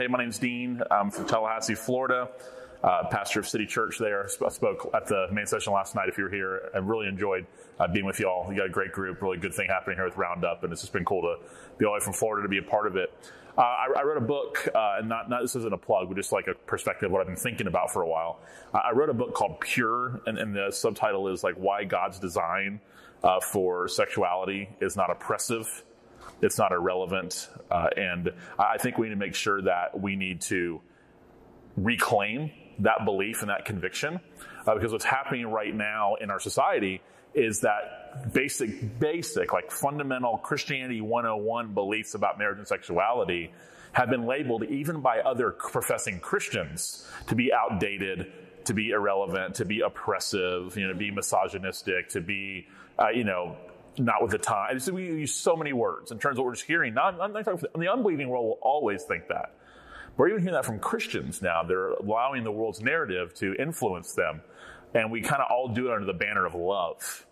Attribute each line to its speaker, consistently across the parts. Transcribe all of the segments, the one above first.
Speaker 1: Hey, my name's Dean. I'm from Tallahassee, Florida. Uh, pastor of City Church there. I spoke at the main session last night. If you were here, I really enjoyed uh, being with you all. You got a great group, really good thing happening here with Roundup, and it's just been cool to be all the way from Florida to be a part of it. Uh, I, I, wrote a book, uh, and not, not this isn't a plug, but just like a perspective of what I've been thinking about for a while. I wrote a book called Pure, and, and the subtitle is like why God's design uh, for sexuality is not oppressive it's not irrelevant. Uh, and I think we need to make sure that we need to reclaim that belief and that conviction. Uh, because what's happening right now in our society is that basic, basic, like fundamental Christianity 101 beliefs about marriage and sexuality have been labeled even by other professing Christians to be outdated, to be irrelevant, to be oppressive, you know, to be misogynistic, to be, uh, you know, not with the time. So we use so many words in terms of what we're just hearing. Not, not, the unbelieving world will always think that. We're even hearing that from Christians now. They're allowing the world's narrative to influence them. And we kind of all do it under the banner of love.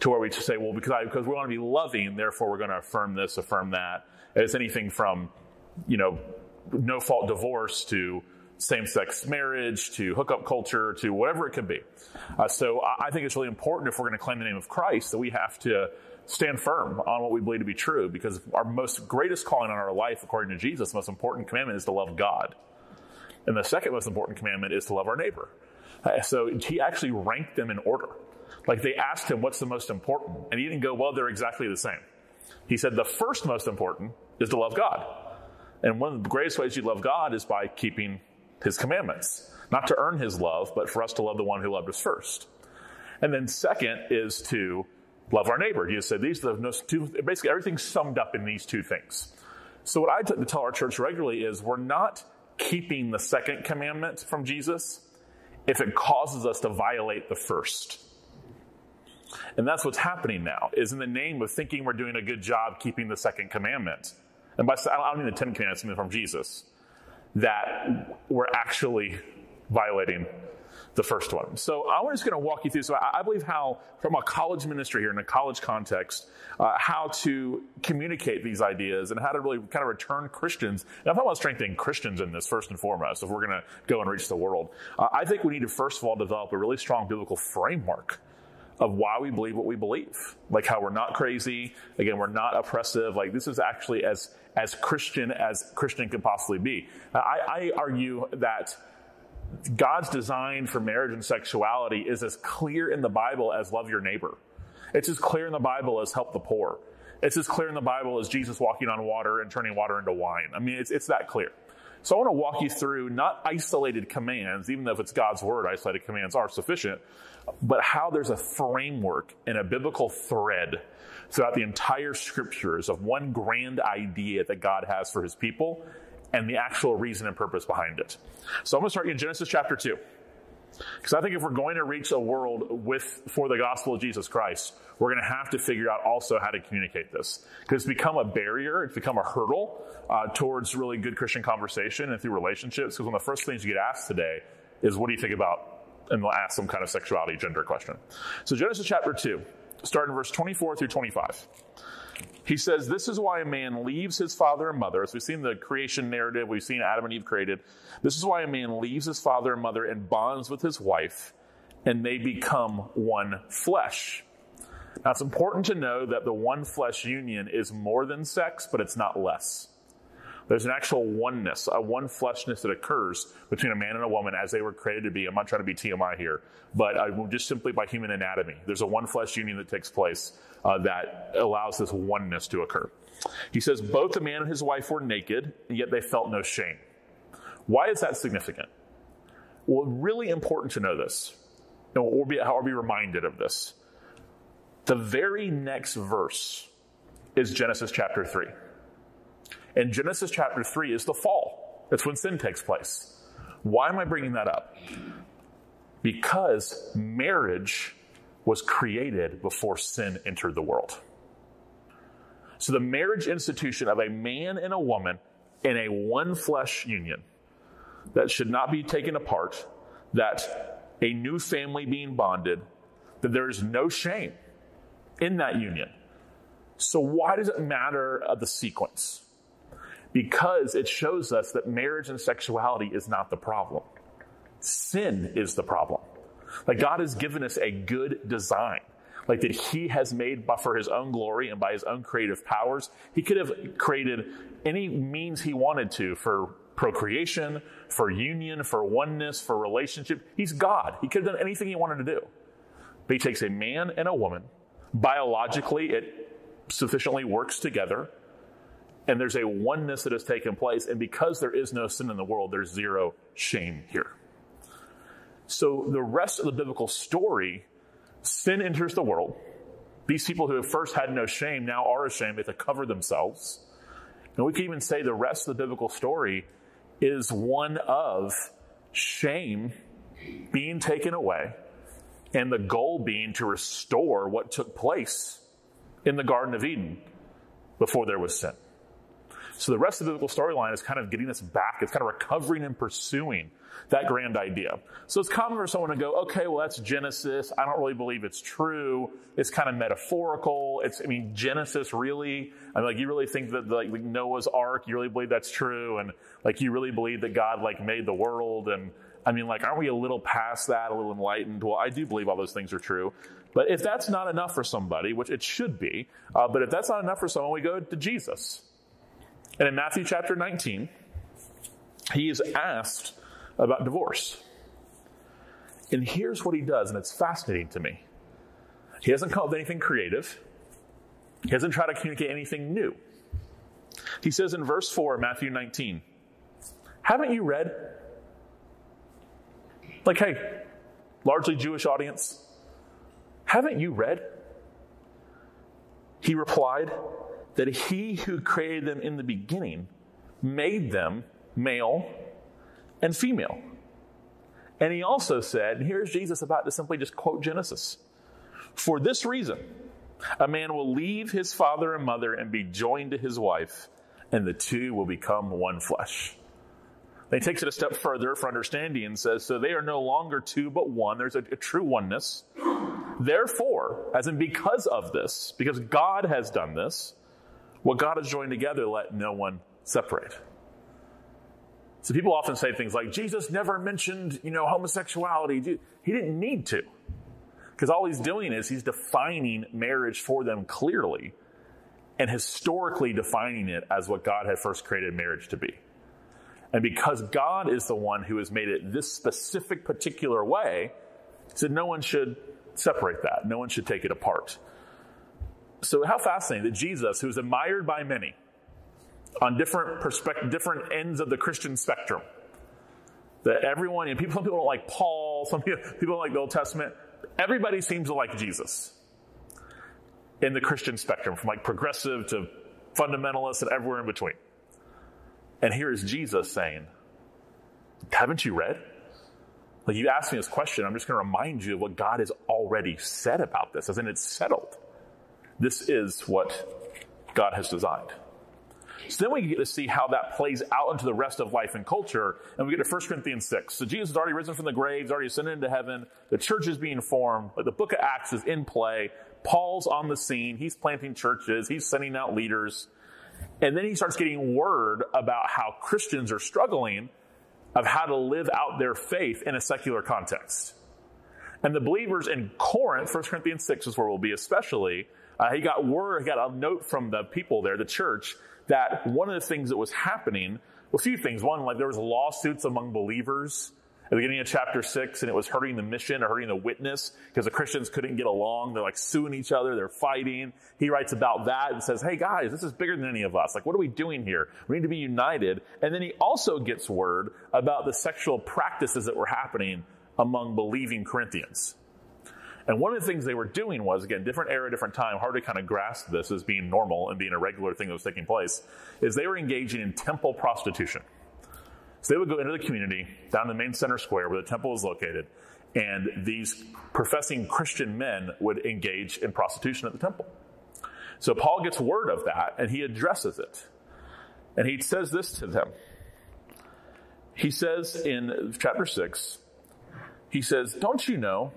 Speaker 1: To where we say, well, because, I, because we want to be loving, therefore we're going to affirm this, affirm that. It's anything from, you know, no fault divorce to same sex marriage to hookup culture to whatever it could be. Uh, so I think it's really important if we're going to claim the name of Christ that we have to stand firm on what we believe to be true because our most greatest calling on our life, according to Jesus, the most important commandment is to love God. And the second most important commandment is to love our neighbor. Uh, so he actually ranked them in order. Like they asked him, what's the most important? And he didn't go, well, they're exactly the same. He said, the first most important is to love God. And one of the greatest ways you love God is by keeping his commandments. Not to earn his love, but for us to love the one who loved us first. And then second is to love our neighbor. Jesus said these are the two, basically everything's summed up in these two things. So what I tell our church regularly is we're not keeping the second commandment from Jesus if it causes us to violate the first. And that's what's happening now, is in the name of thinking we're doing a good job keeping the second commandment. And by, I don't mean the Ten Commandments, I mean from Jesus that we're actually violating the first one. So I'm just going to walk you through. So I, believe how, from a college ministry here in a college context, uh, how to communicate these ideas and how to really kind of return Christians. And I'm talking about strengthening Christians in this first and foremost. If we're going to go and reach the world, uh, I think we need to first of all develop a really strong biblical framework of why we believe what we believe. Like how we're not crazy. Again, we're not oppressive. Like this is actually as as Christian as Christian can possibly be. I, I argue that God's design for marriage and sexuality is as clear in the Bible as love your neighbor. It's as clear in the Bible as help the poor. It's as clear in the Bible as Jesus walking on water and turning water into wine. I mean, it's, it's that clear. So I want to walk you through not isolated commands, even though if it's God's word, isolated commands are sufficient, but how there's a framework and a biblical thread throughout the entire scriptures of one grand idea that God has for his people and the actual reason and purpose behind it. So I'm going to start you in Genesis chapter 2. Because I think if we're going to reach a world with, for the gospel of Jesus Christ, we're going to have to figure out also how to communicate this. Because it's become a barrier, it's become a hurdle uh, towards really good Christian conversation and through relationships. Because one of the first things you get asked today is, what do you think about? And they'll ask some kind of sexuality, gender question. So Genesis chapter 2 starting verse 24 through 25. He says, This is why a man leaves his father and mother. As we've seen the creation narrative, we've seen Adam and Eve created. This is why a man leaves his father and mother and bonds with his wife, and they become one flesh. Now, it's important to know that the one flesh union is more than sex, but it's not less. There's an actual oneness, a one fleshness that occurs between a man and a woman as they were created to be. I'm not trying to be TMI here, but uh, just simply by human anatomy. There's a one flesh union that takes place uh, that allows this oneness to occur. He says, both the man and his wife were naked, and yet they felt no shame. Why is that significant? Well, really important to know this, be, or be reminded of this. The very next verse is Genesis chapter 3. And Genesis chapter 3 is the fall. That's when sin takes place. Why am I bringing that up? Because marriage was created before sin entered the world. So the marriage institution of a man and a woman in a one flesh union that should not be taken apart, that a new family being bonded, that there is no shame in that union. So why does it matter uh, the sequence? Because it shows us that marriage and sexuality is not the problem. Sin is the problem. Like God has given us a good design. Like that he has made for his own glory and by his own creative powers. He could have created any means he wanted to for procreation, for union, for oneness, for relationship. He's God. He could have done anything he wanted to do. But he takes a man and a woman. Biologically, it sufficiently works together. And there's a oneness that has taken place. And because there is no sin in the world, there's zero shame here. So the rest of the biblical story, sin enters the world. These people who have first had no shame now are ashamed. They have to cover themselves. And we can even say the rest of the biblical story is one of shame being taken away and the goal being to restore what took place in the Garden of Eden before there was sin. So the rest of the biblical storyline is kind of getting us back. It's kind of recovering and pursuing that grand idea. So it's common for someone to go, okay, well, that's Genesis. I don't really believe it's true. It's kind of metaphorical. It's, I mean, Genesis really, I mean, like, you really think that, like, Noah's Ark, you really believe that's true? And, like, you really believe that God, like, made the world? And, I mean, like, aren't we a little past that, a little enlightened? Well, I do believe all those things are true. But if that's not enough for somebody, which it should be, uh, but if that's not enough for someone, we go to Jesus. And in Matthew chapter 19, he is asked about divorce. And here's what he does, and it's fascinating to me. He hasn't called anything creative. He hasn't tried to communicate anything new. He says in verse 4, Matthew 19, Haven't you read? Like, hey, largely Jewish audience, haven't you read? He replied that he who created them in the beginning made them male and female. And he also said, and here's Jesus about to simply just quote Genesis. For this reason, a man will leave his father and mother and be joined to his wife, and the two will become one flesh. Then he takes it a step further for understanding and says, So they are no longer two but one. There's a, a true oneness. Therefore, as in because of this, because God has done this, what God has joined together, let no one separate. So people often say things like, Jesus never mentioned, you know, homosexuality. He didn't need to. Because all he's doing is he's defining marriage for them clearly and historically defining it as what God had first created marriage to be. And because God is the one who has made it this specific, particular way, he said no one should separate that. No one should take it apart. So, how fascinating that Jesus, who is admired by many, on different perspective, different ends of the Christian spectrum. That everyone, and people, some people don't like Paul, some people, people don't like the Old Testament. Everybody seems to like Jesus in the Christian spectrum, from like progressive to fundamentalist and everywhere in between. And here is Jesus saying, Haven't you read? Like you asked me this question, I'm just going to remind you of what God has already said about this, as in it's settled. This is what God has designed. So then we get to see how that plays out into the rest of life and culture. And we get to 1 Corinthians 6. So Jesus has already risen from the graves, already ascended into heaven. The church is being formed. The book of Acts is in play. Paul's on the scene. He's planting churches. He's sending out leaders. And then he starts getting word about how Christians are struggling of how to live out their faith in a secular context. And the believers in Corinth, 1 Corinthians 6 is where we'll be especially, uh, he got word, he got a note from the people there, the church, that one of the things that was happening, well, a few things. One, like there was lawsuits among believers at the beginning of chapter six, and it was hurting the mission or hurting the witness because the Christians couldn't get along. They're like suing each other. They're fighting. He writes about that and says, Hey guys, this is bigger than any of us. Like, what are we doing here? We need to be united. And then he also gets word about the sexual practices that were happening among believing Corinthians. And one of the things they were doing was, again, different era, different time, hard to kind of grasp this as being normal and being a regular thing that was taking place, is they were engaging in temple prostitution. So they would go into the community, down the main center square where the temple was located, and these professing Christian men would engage in prostitution at the temple. So Paul gets word of that and he addresses it. And he says this to them. He says in chapter 6, he says, Don't you know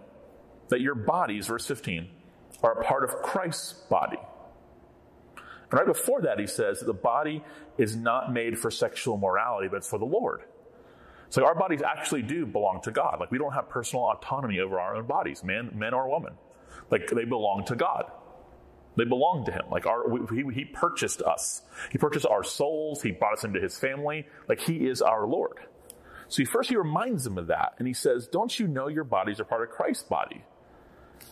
Speaker 1: that your bodies, verse 15, are a part of Christ's body. And right before that, he says that the body is not made for sexual morality, but it's for the Lord. So our bodies actually do belong to God. Like we don't have personal autonomy over our own bodies, man, men or women. Like they belong to God. They belong to Him. Like our, he, he purchased us. He purchased our souls. He brought us into His family. Like He is our Lord. So he, first he reminds them of that, and he says, "Don't you know your bodies are part of Christ's body?"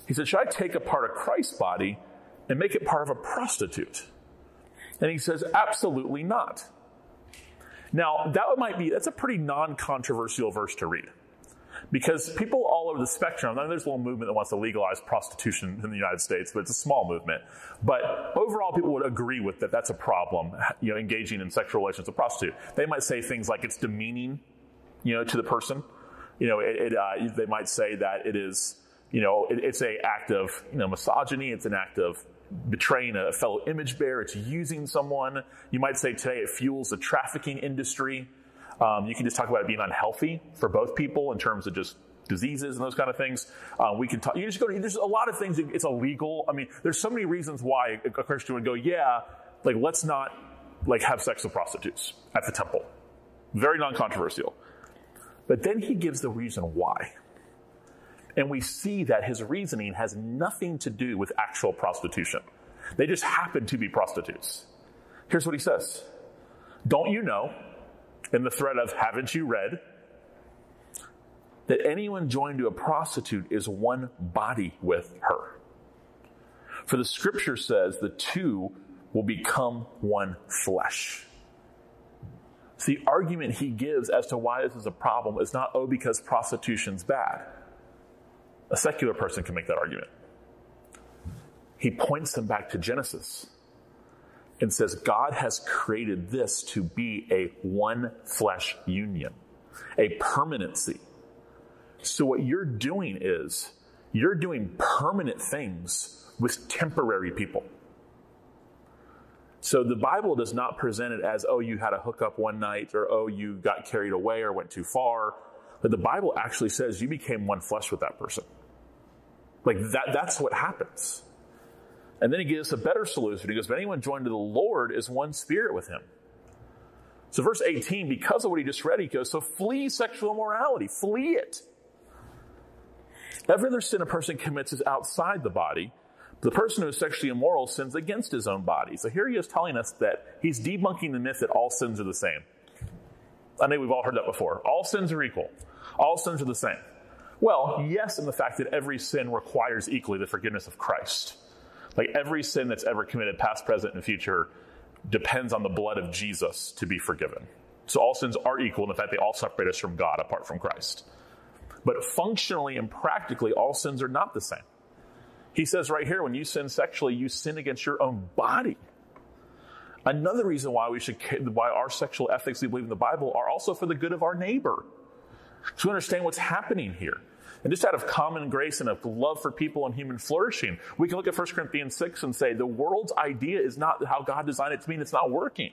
Speaker 1: He said, "Should I take apart a part of Christ's body and make it part of a prostitute?" And he says, "Absolutely not." Now, that might be, that's a pretty non-controversial verse to read. Because people all over the spectrum, I mean, there's a little movement that wants to legalize prostitution in the United States, but it's a small movement. But overall, people would agree with that that's a problem, you know, engaging in sexual relations with a prostitute. They might say things like it's demeaning, you know, to the person. You know, it, it, uh, they might say that it is, you know, it, it's a act of, you know, misogyny. It's an act of betraying a fellow image bearer. It's using someone. You might say today it fuels the trafficking industry. Um, you can just talk about it being unhealthy for both people in terms of just diseases and those kind of things. Uh, we can talk. You just go. There's a lot of things. It's illegal. I mean, there's so many reasons why a Christian would go, yeah, like let's not like have sex with prostitutes at the temple. Very non-controversial. But then he gives the reason why. And we see that his reasoning has nothing to do with actual prostitution. They just happen to be prostitutes. Here's what he says. Don't you know, in the threat of haven't you read, that anyone joined to a prostitute is one body with her? For the scripture says the two will become one flesh. So the argument he gives as to why this is a problem is not, oh, because prostitution's bad. A secular person can make that argument. He points them back to Genesis and says, God has created this to be a one flesh union, a permanency. So what you're doing is you're doing permanent things with temporary people. So the Bible does not present it as, oh, you had a hookup one night, or oh, you got carried away or went too far. But the Bible actually says you became one flesh with that person. Like that, that's what happens. And then he gives us a better solution. He goes, if anyone joined to the Lord is one spirit with him. So verse 18, because of what he just read, he goes, so flee sexual immorality, flee it. Every other sin a person commits is outside the body, the person who is sexually immoral sins against his own body. So here he is telling us that he's debunking the myth that all sins are the same. I know we've all heard that before. All sins are equal. All sins are the same. Well, yes, in the fact that every sin requires equally the forgiveness of Christ. Like every sin that's ever committed, past, present, and future, depends on the blood of Jesus to be forgiven. So all sins are equal in the fact they all separate us from God apart from Christ. But functionally and practically, all sins are not the same. He says right here, when you sin sexually, you sin against your own body. Another reason why we should, why our sexual ethics we believe in the Bible are also for the good of our neighbor. To understand what's happening here. And just out of common grace and of love for people and human flourishing, we can look at 1 Corinthians 6 and say the world's idea is not how God designed it to be, and it's not working.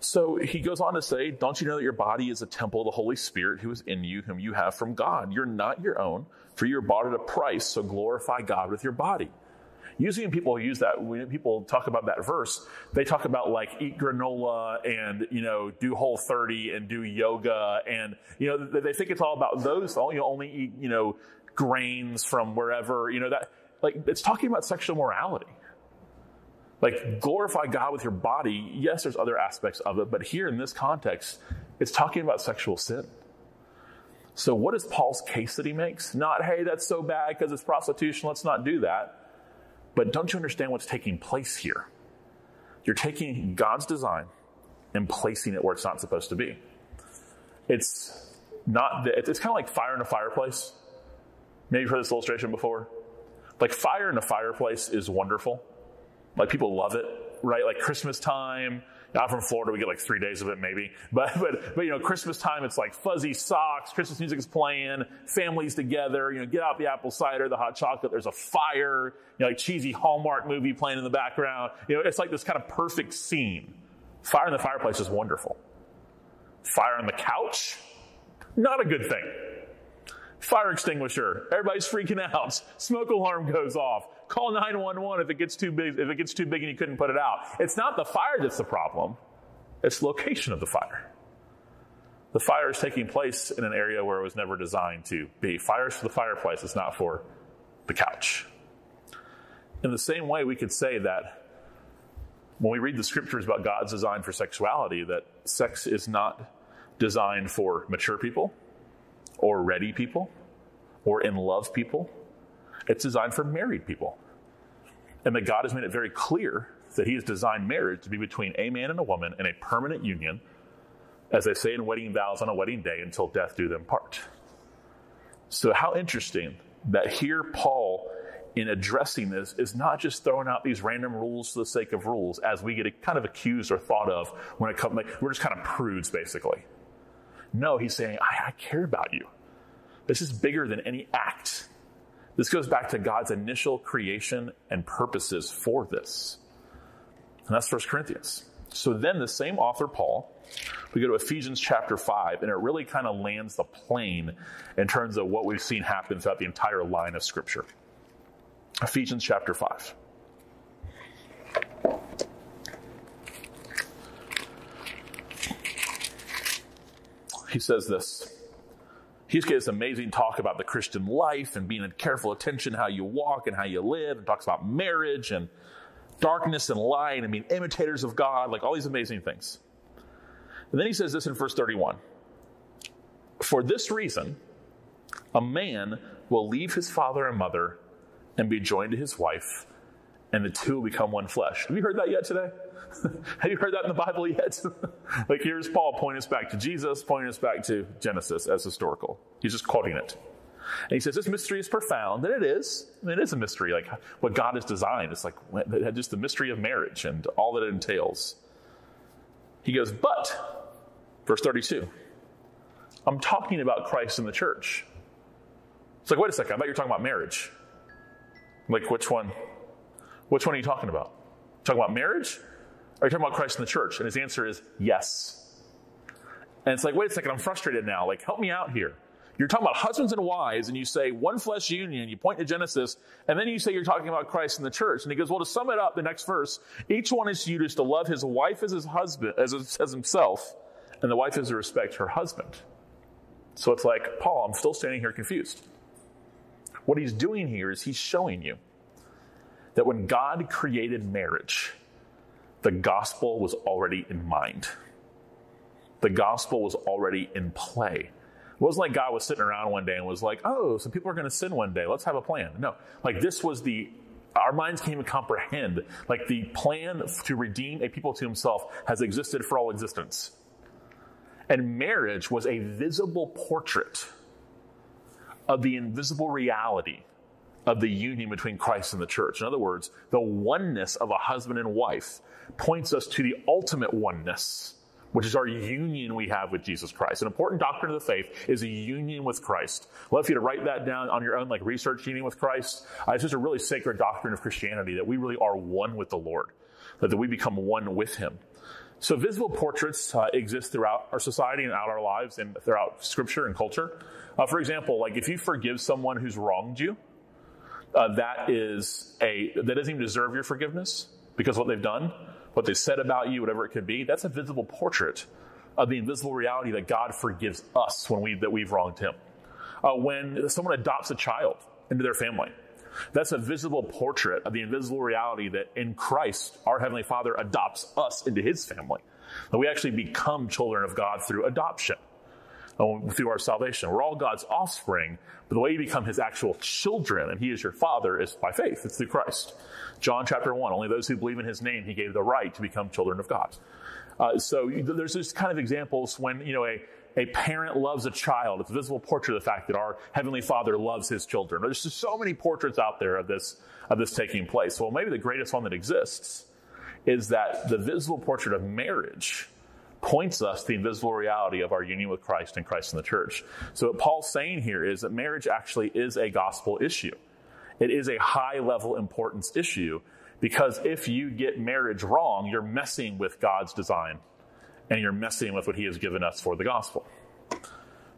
Speaker 1: So he goes on to say, Don't you know that your body is a temple of the Holy Spirit who is in you, whom you have from God? You're not your own, for you are bought at a price, so glorify God with your body. Usually when people use that, when people talk about that verse, they talk about like eat granola and, you know, do whole 30 and do yoga and, you know, they think it's all about those, all you only eat, you know, grains from wherever, you know, that, like, it's talking about sexual morality. Like, glorify God with your body. Yes, there's other aspects of it, but here in this context, it's talking about sexual sin. So, what is Paul's case that he makes? Not, hey, that's so bad because it's prostitution, let's not do that. But don't you understand what's taking place here? You're taking God's design and placing it where it's not supposed to be. It's not, it's kind of like fire in a fireplace. Maybe you've heard this illustration before. Like fire in a fireplace is wonderful like people love it, right? Like Christmas time. I'm from Florida. We get like three days of it, maybe. But, but, but, you know, Christmas time, it's like fuzzy socks. Christmas music is playing. Families together. You know, get out the apple cider, the hot chocolate. There's a fire. You know, like cheesy Hallmark movie playing in the background. You know, it's like this kind of perfect scene. Fire in the fireplace is wonderful. Fire on the couch, not a good thing. Fire extinguisher. Everybody's freaking out. Smoke alarm goes off. Call 911 if it gets too big, if it gets too big and you couldn't put it out. It's not the fire that's the problem. It's the location of the fire. The fire is taking place in an area where it was never designed to be. Fire's for the fireplace, it's not for the couch. In the same way, we could say that when we read the scriptures about God's design for sexuality, that sex is not designed for mature people or ready people or in love people. It's designed for married people. And that God has made it very clear that He has designed marriage to be between a man and a woman in a permanent union, as they say in wedding vows on a wedding day, until death do them part. So, how interesting that here Paul in addressing this is not just throwing out these random rules for the sake of rules, as we get kind of accused or thought of when it comes. Like, we're just kind of prudes, basically. No, he's saying, I, I care about you. This is bigger than any act. This goes back to God's initial creation and purposes for this. And that's 1 Corinthians. So then the same author, Paul, we go to Ephesians chapter 5, and it really kind of lands the plane in terms of what we've seen happen throughout the entire line of Scripture. Ephesians chapter 5. He says this. He's got this amazing talk about the Christian life and being in careful attention how you walk and how you live, and talks about marriage and darkness and light and being imitators of God, like all these amazing things. And then he says this in verse 31 For this reason, a man will leave his father and mother and be joined to his wife, and the two will become one flesh. Have you heard that yet today? Have you heard that in the Bible yet? like here's Paul pointing us back to Jesus, pointing us back to Genesis as historical. He's just quoting it. And he says, This mystery is profound, and it is. I mean, it is a mystery, like what God has designed. It's like just the mystery of marriage and all that it entails. He goes, But, verse 32, I'm talking about Christ and the church. It's like, wait a second, I thought you were talking about marriage. Like, which one? Which one are you talking about? Talking about marriage? Are you talking about Christ in the church? And his answer is yes. And it's like, wait a second, I'm frustrated now. Like, help me out here. You're talking about husbands and wives, and you say one flesh union, you point to Genesis, and then you say you're talking about Christ and the church. And he goes, well, to sum it up, the next verse, each one is to to love his wife as his husband, as, as himself, and the wife is to respect her husband. So it's like, Paul, I'm still standing here confused. What he's doing here is he's showing you that when God created marriage, the gospel was already in mind. The gospel was already in play. It wasn't like God was sitting around one day and was like, oh, some people are going to sin one day. Let's have a plan. No, like this was the, our minds can't even comprehend. Like the plan to redeem a people to himself has existed for all existence. And marriage was a visible portrait of the invisible reality of the union between Christ and the church. In other words, the oneness of a husband and wife points us to the ultimate oneness which is our union we have with Jesus Christ. An important doctrine of the faith is a union with Christ. I'd love for you to write that down on your own, like research union with Christ. Uh, it's just a really sacred doctrine of Christianity that we really are one with the Lord, that, that we become one with Him. So visible portraits uh, exist throughout our society and out our lives and throughout scripture and culture. Uh, for example, like if you forgive someone who's wronged you, uh, that is a that doesn't even deserve your forgiveness because what they've done what they said about you, whatever it could be, that's a visible portrait of the invisible reality that God forgives us when we, that we've wronged him. Uh, when someone adopts a child into their family, that's a visible portrait of the invisible reality that in Christ, our Heavenly Father adopts us into His family. That we actually become children of God through adoption, through our salvation. We're all God's offspring, but the way you become His actual children and He is your Father is by faith. It's through Christ. John chapter 1, only those who believe in his name he gave the right to become children of God. Uh, so there's this kind of examples when, you know, a, a parent loves a child. It's a visible portrait of the fact that our Heavenly Father loves His children. There's just so many portraits out there of this, of this taking place. Well, maybe the greatest one that exists is that the visible portrait of marriage points us to the invisible reality of our union with Christ and Christ in the church. So what Paul's saying here is that marriage actually is a gospel issue. It is a high level importance issue because if you get marriage wrong, you're messing with God's design and you're messing with what He has given us for the gospel.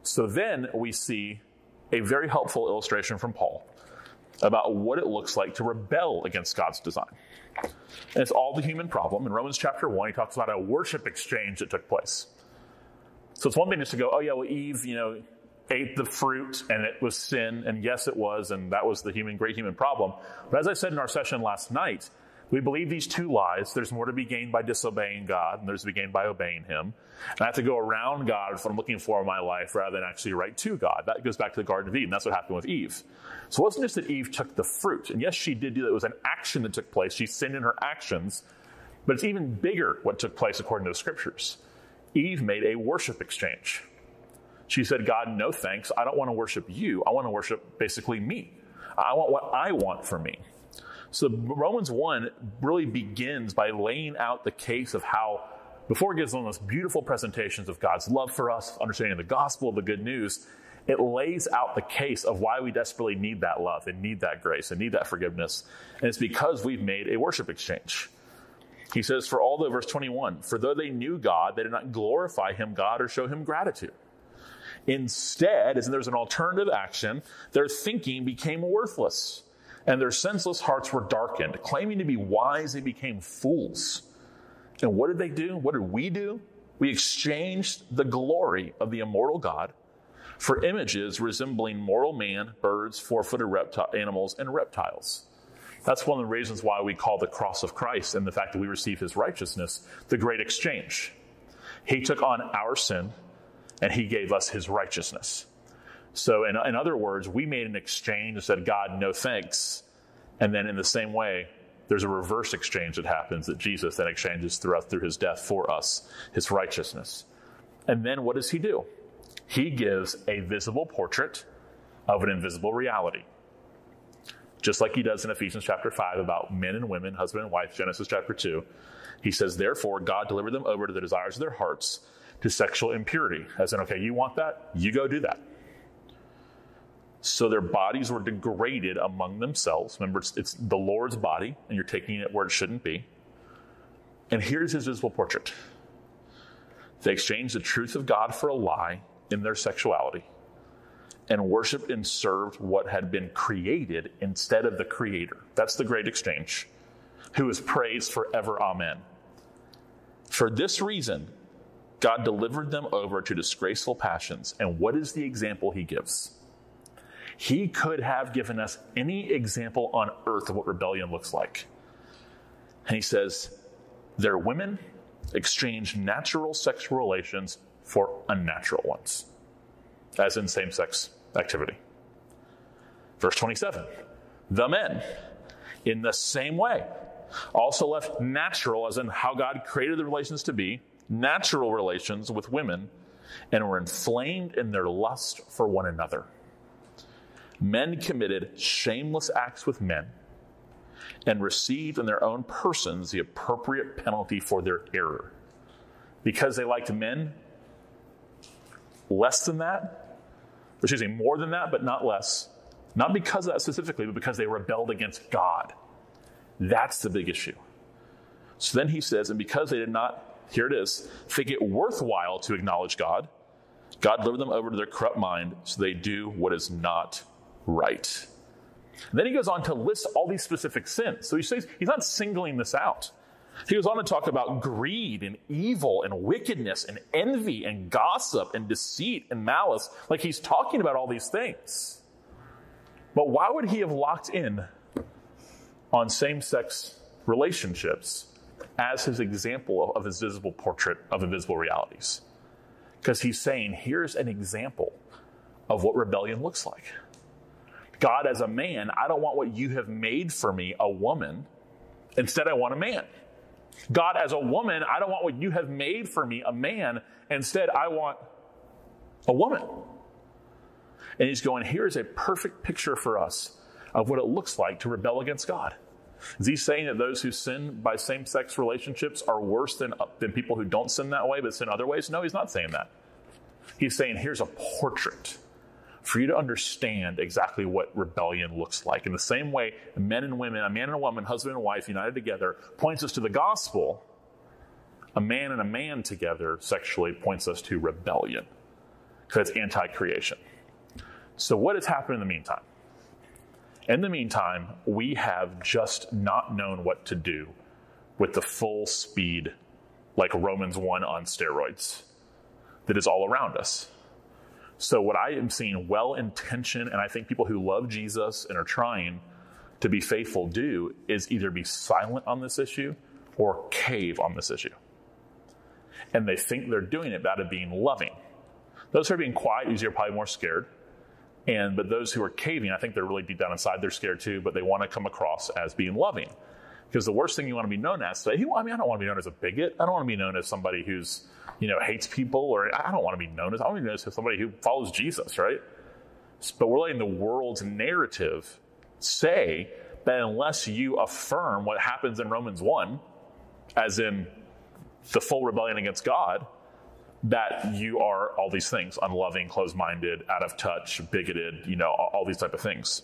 Speaker 1: So then we see a very helpful illustration from Paul about what it looks like to rebel against God's design. And it's all the human problem. In Romans chapter 1, he talks about a worship exchange that took place. So it's one thing just to go, oh, yeah, well, Eve, you know, ate the fruit and it was sin. And yes, it was. And that was the human, great human problem. But as I said in our session last night, we believe these two lies. There's more to be gained by disobeying God, and there's to be gained by obeying Him. And I have to go around God if I'm looking for in my life rather than actually right to God. That goes back to the Garden of Eden. That's what happened with Eve. So it wasn't just that Eve took the fruit. And yes, she did do that. It was an action that took place. She sinned in her actions. But it's even bigger what took place according to the scriptures. Eve made a worship exchange. She said, God, no thanks. I don't want to worship you. I want to worship basically me. I want what I want for me. So Romans 1 really begins by laying out the case of how, before it gives one of those beautiful presentations of God's love for us, understanding the gospel, the good news, it lays out the case of why we desperately need that love and need that grace and need that forgiveness. And it's because we've made a worship exchange. He says, For all although, verse 21, for though they knew God, they did not glorify him, God, or show him gratitude. Instead, as there's an alternative action, their thinking became worthless and their senseless hearts were darkened. Claiming to be wise, they became fools. And what did they do? What did we do? We exchanged the glory of the immortal God for images resembling mortal man, birds, four footed repti- animals, and reptiles. That's one of the reasons why we call the cross of Christ and the fact that we receive his righteousness the great exchange. He took on our sin and he gave us his righteousness. So, in, in other words, we made an exchange and said, God, no thanks. And then in the same way, there's a reverse exchange that happens that Jesus then exchanges throughout through his death for us, his righteousness. And then what does he do? He gives a visible portrait of an invisible reality. Just like he does in Ephesians chapter 5 about men and women, husband and wife, Genesis chapter 2. He says, Therefore, God delivered them over to the desires of their hearts to sexual impurity. As in, okay, you want that? You go do that. So their bodies were degraded among themselves. Remember, it's, it's, the Lord's body, and you're taking it where it shouldn't be. And here's his visible portrait they exchanged the truth of God for a lie in their sexuality and worshiped and served what had been created instead of the Creator. That's the great exchange, who is praised forever. Amen. For this reason, God delivered them over to disgraceful passions. And what is the example he gives? He could have given us any example on earth of what rebellion looks like. And he says, their women exchanged natural sexual relations for unnatural ones, as in same sex activity. Verse 27 the men, in the same way, also left natural, as in how God created the relations to be, natural relations with women, and were inflamed in their lust for one another men committed shameless acts with men and received in their own persons the appropriate penalty for their error. Because they liked men less than that, or excuse me, more than that, but not less. Not because of that specifically, but because they rebelled against God. That's the big issue. So then he says, and because they did not, here it is, think it worthwhile to acknowledge God, God delivered them over to their corrupt mind, so they do what is not right. Then he goes on to list all these specific sins. So he says he's not singling this out. He goes on to talk about greed and evil and wickedness and envy and gossip and deceit and malice. Like he's talking about all these things. But why would he have locked in on same sex relationships as his example of his visible portrait of invisible realities? Because he's saying, here's an example of what rebellion looks like. God, as a man, I don't want what you have made for me, a woman. Instead, I want a man. God, as a woman, I don't want what you have made for me, a man. Instead, I want a woman. And he's going, here's a perfect picture for us of what it looks like to rebel against God. Is he saying that those who sin by same sex relationships are worse than, uh, than people who don't sin that way but sin other ways? No, he's not saying that. He's saying, here's a portrait for you to understand exactly what rebellion looks like. In the same way, men and women, a man and a woman, husband and wife united together, points us to the gospel. A man and a man together sexually points us to rebellion because it's anti creation. So, what has happened in the meantime? In the meantime, we have just not known what to do with the full speed, like Romans 1 on steroids, that is all around us. So, what I am seeing well intentioned, and I think people who love Jesus and are trying to be faithful do, is either be silent on this issue or cave on this issue. And they think they're doing it out of being loving. Those who are being quiet usually are probably more scared. And but those who are caving, I think they're really deep down inside, they're scared too, but they want to come across as being loving. Because the worst thing you want to be known as today, I mean, I don't want to be known as a bigot. I don't want to be known as somebody who's, you know, hates people, or I don't want to be known as, I want to be known as somebody who follows Jesus, right? But we're letting the world's narrative say that unless you affirm what happens in Romans 1, as in the full rebellion against God, that you are all these things unloving, closed minded, out of touch, bigoted, you know, all, all these type of things.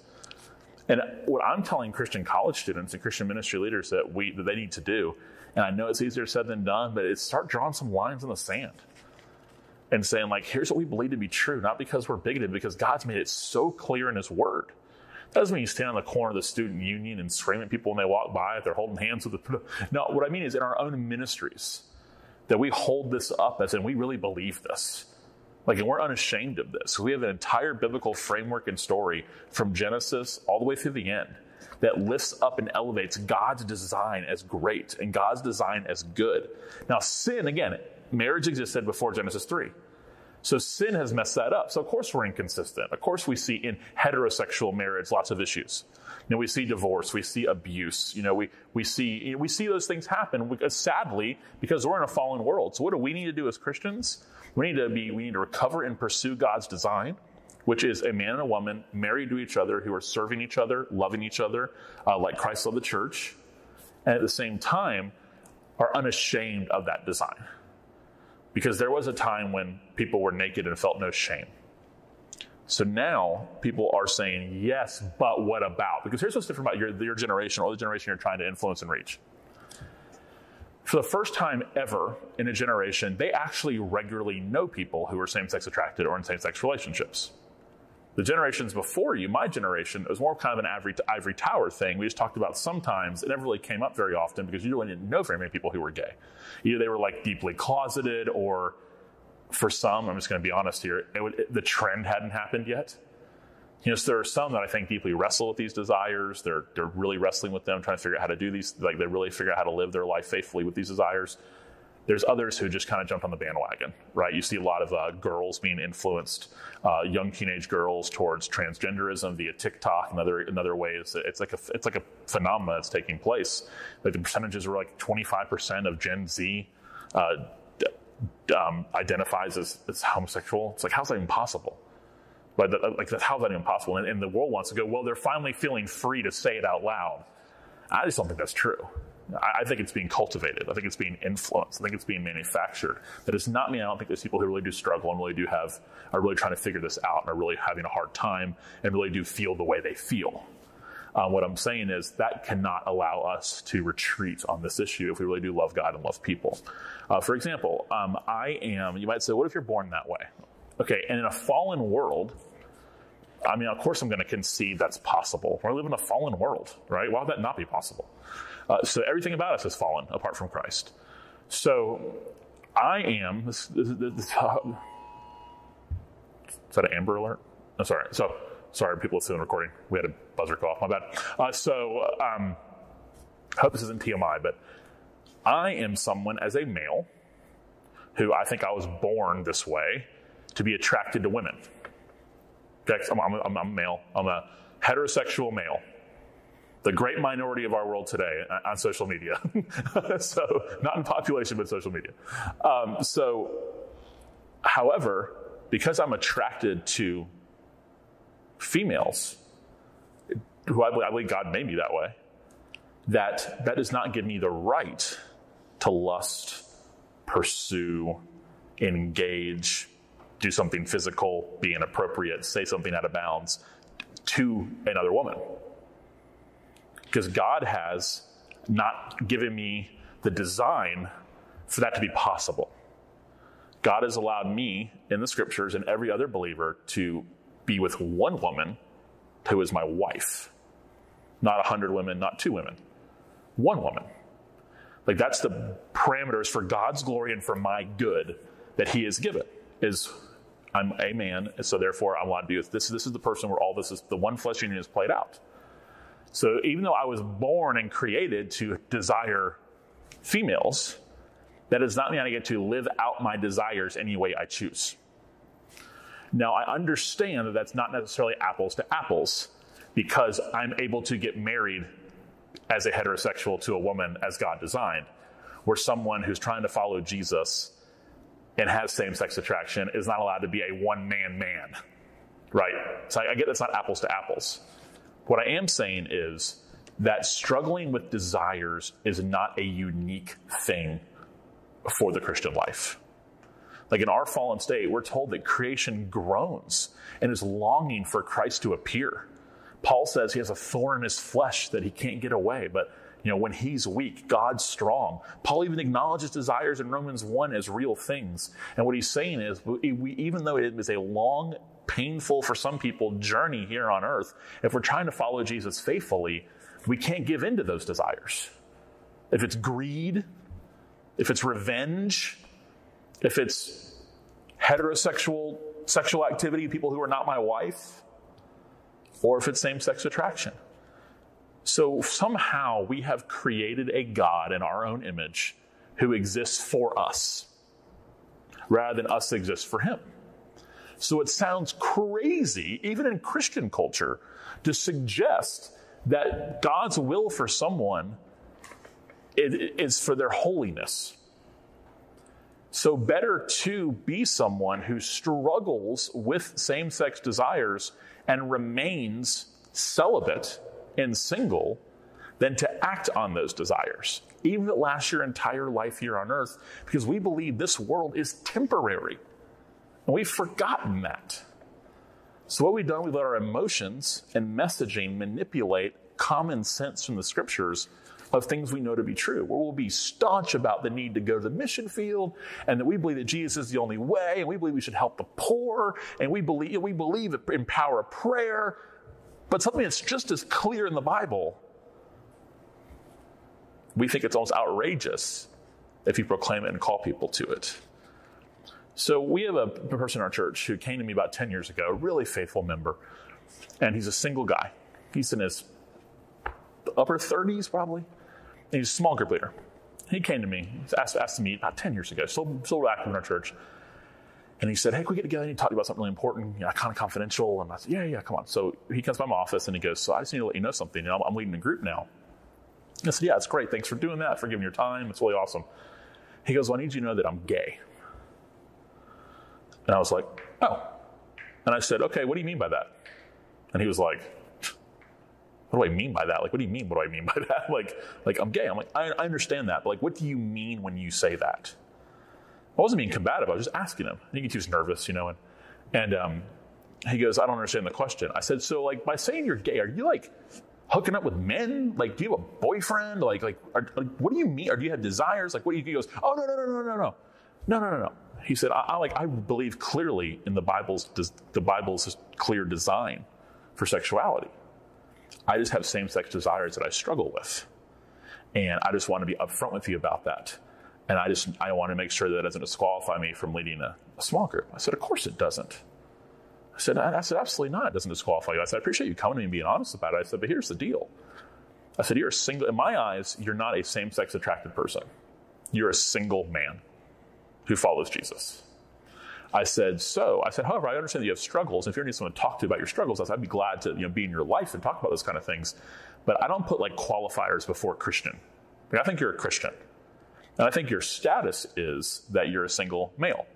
Speaker 1: And what I'm telling Christian college students and Christian ministry leaders that we that they need to do, and I know it's easier said than done, but it's start drawing some lines in the sand and saying like, here's what we believe to be true, not because we're bigoted, because God's made it so clear in His Word. That doesn't mean you stand on the corner of the student union and scream at people when they walk by if they're holding hands with the. No, what I mean is in our own ministries that we hold this up as and we really believe this. Like, and we're unashamed of this. We have an entire biblical framework and story from Genesis all the way through the end that lifts up and elevates God's design as great and God's design as good. Now, sin, again, marriage existed before Genesis 3. So sin has messed that up. So of course we're inconsistent. Of course we see in heterosexual marriage lots of issues. You know, we see divorce, we see abuse. You know, we we see you know, we see those things happen. Because, sadly, because we're in a fallen world. So what do we need to do as Christians? We need to be, we need to recover and pursue God's design, which is a man and a woman married to each other who are serving each other, loving each other, uh, like Christ loved the church, and at the same time are unashamed of that design. Because there was a time when people were naked and felt no shame. So now people are saying, yes, but what about? Because here's what's different about your, your generation or the generation you're trying to influence and reach for the first time ever in a generation, they actually regularly know people who are same sex attracted or in same sex relationships. The generations before you, my generation, it was more kind of an ivory, ivory tower thing. We just talked about sometimes. It never really came up very often because you really didn't know very many people who were gay. Either they were like deeply closeted, or for some, I'm just going to be honest here, it would, it, the trend hadn't happened yet. You know, so there are some that I think deeply wrestle with these desires. They're they're really wrestling with them, trying to figure out how to do these. Like they really figure out how to live their life faithfully with these desires. There's others who just kind of jumped on the bandwagon, right? You see a lot of uh, girls being influenced, uh, young teenage girls towards transgenderism via TikTok and other in other ways. It's like a it's like a phenomenon that's taking place. Like the percentages are like 25% of Gen Z uh, um, identifies as, as homosexual. It's like how's that even possible? But the, like, how's that impossible? And, and the world wants to go, well, they're finally feeling free to say it out loud. I just don't think that's true. I, I think it's being cultivated. I think it's being influenced. I think it's being manufactured. That does not mean I don't think there's people who really do struggle and really do have, are really trying to figure this out and are really having a hard time and really do feel the way they feel. Um, what I'm saying is that cannot allow us to retreat on this issue if we really do love God and love people. Uh, for example, um, I am, you might say, what if you're born that way? Okay, and in a fallen world, I mean, of course, I'm going to concede that's possible. We live in a fallen world, right? Why would that not be possible? Uh, so everything about us has fallen apart from Christ. So I am. This, this, this, uh, is that an Amber Alert? I'm oh, sorry. So sorry, people listening to recording. We had a buzzer go off. My bad. Uh, so um, I hope this isn't TMI, but I am someone as a male who I think I was born this way to be attracted to women. Okay, I'm, I'm, I'm, a male. I'm a heterosexual male. The great minority of our world today uh, on social media. so, not in population, but social media. Um, so, however, because I'm attracted to females, who I believe, I believe God made me that way, that that does not give me the right to lust, pursue, engage, do something physical, be inappropriate, say something out of bounds to another woman. Because God has not given me the design for that to be possible. God has allowed me in the scriptures and every other believer to be with one woman who is my wife. not a hundred women, not two women, one woman. Like that's the parameters for God's glory and for my good that He has given. Is I'm a man, so therefore I want to be with this. This is the person where all this is the one flesh union is played out. So even though I was born and created to desire females, that does not mean I get to live out my desires any way I choose. Now, I understand that that's not necessarily apples to apples because I'm able to get married as a heterosexual to a woman as God designed, where someone who's trying to follow Jesus and has same sex attraction is not allowed to be a one man man. Right? So I get that's not apples to apples. What I am saying is that struggling with desires is not a unique thing for the Christian life. Like in our fallen state, we're told that creation groans and is longing for Christ to appear. Paul says he has a thorn in his flesh that he can't get away, but you know, when he's weak, God's strong. Paul even acknowledges desires in Romans 1 as real things. And what he's saying is, we, even though it is a long painful for some people journey here on earth, if we're trying to follow Jesus faithfully, we can't give in to those desires. If it's greed, if it's revenge, if it's heterosexual sexual activity, people who are not my wife, or if it's same sex attraction. So somehow we have created a God in our own image who exists for us rather than us exist for him. So it sounds crazy, even in Christian culture, to suggest that God's will for someone is for their holiness. So, better to be someone who struggles with same sex desires and remains celibate and single than to act on those desires, even if it lasts your entire life here on earth, because we believe this world is temporary. And we've forgotten that. So, what we've done, we've let our emotions and messaging manipulate common sense from the scriptures of things we know to be true, where we'll be staunch about the need to go to the mission field and that we believe that Jesus is the only way and we believe we should help the poor and we believe, we believe in power of prayer. But something that's just as clear in the Bible, we think it's almost outrageous if you proclaim it and call people to it. So we have a person in our church who came to me about 10 years ago, a really faithful member, and he's a single guy. He's in his upper 30s probably. And he's a small group leader. He came to me, asked, asked to meet about 10 years ago, still, still active in our church. And he said, Hey, can we get together? I need to talk about something really important, you know, kind of confidential. And I said, Yeah, yeah, come on. So he comes by my office and he goes, So I just need to let you know something. You know, I'm leading a group now. I said, Yeah, it's great. Thanks for doing that, for giving your time. It's really awesome. He goes, Well, I need you to know that I'm gay. And I was like, oh. And I said, okay, what do you mean by that? And he was like, what do I mean by that? Like, what do you mean? What do I mean by that? Like, like I'm gay. I'm like, I, I understand that, but like, what do you mean when you say that? I wasn't being combative. I was just asking him. I think he was nervous, you know. And and um, he goes, I don't understand the question. I said, so like by saying you're gay, are you like hooking up with men? Like, do you have a boyfriend? Like, like, are, like what do you mean? Or do you have desires? Like, what do you? He goes, oh no no no no no no no no no no he said, I, I, like, I believe clearly in the Bible's, the Bible's clear design for sexuality. I just have same sex desires that I struggle with. And I just want to be upfront with you about that. And I just, I want to make sure that doesn't disqualify me from leading a, a small group. I said, of course it doesn't. I said, I, I said, absolutely not. It doesn't disqualify you. I said, I appreciate you coming to me and being honest about it. I said, but here's the deal. I said, you're a single, in my eyes, you're not a same sex attracted person. You're a single man who follows Jesus. I said, so, I said, however, I understand that you have struggles. If you need someone to talk to about your struggles, I'd be glad to you know, be in your life and talk about those kind of things. But I don't put like qualifiers before Christian. Like, I think you're a Christian. And I think your status is that you're a single male.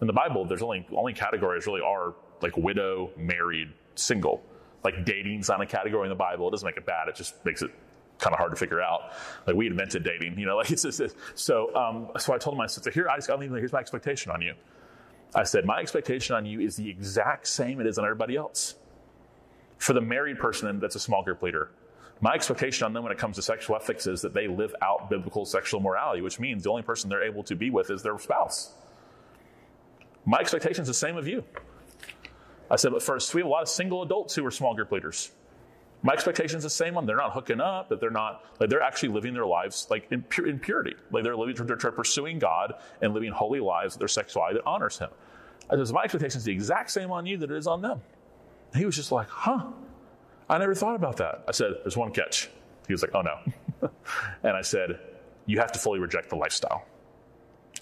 Speaker 1: In the Bible, there's only, only categories really are like widow, married, single. Like dating's not a category in the Bible. It doesn't make it bad. It just makes it kind of hard to figure out. Like we invented dating, you know, like it's just, it's, so, um, so I told him, I said, so here, I just got here's my expectation on you. I said, my expectation on you is the exact same it is on everybody else. For the married person that's a small group leader, my expectation on them when it comes to sexual ethics is that they live out biblical sexual morality, which means the only person they're able to be with is their spouse. My expectation is the same of you. I said, but first, we have a lot of single adults who are small group leaders. My expectation is the same one. They're not hooking up, that they're not, like they're actually living their lives like in, in purity. Like they're living, they're pursuing God and living holy lives their sexuality that honors Him. I says, my expectation is the exact same on you that it is on them. And he was just like, huh, I never thought about that. I said, there's one catch. He was like, oh no. and I said, you have to fully reject the lifestyle.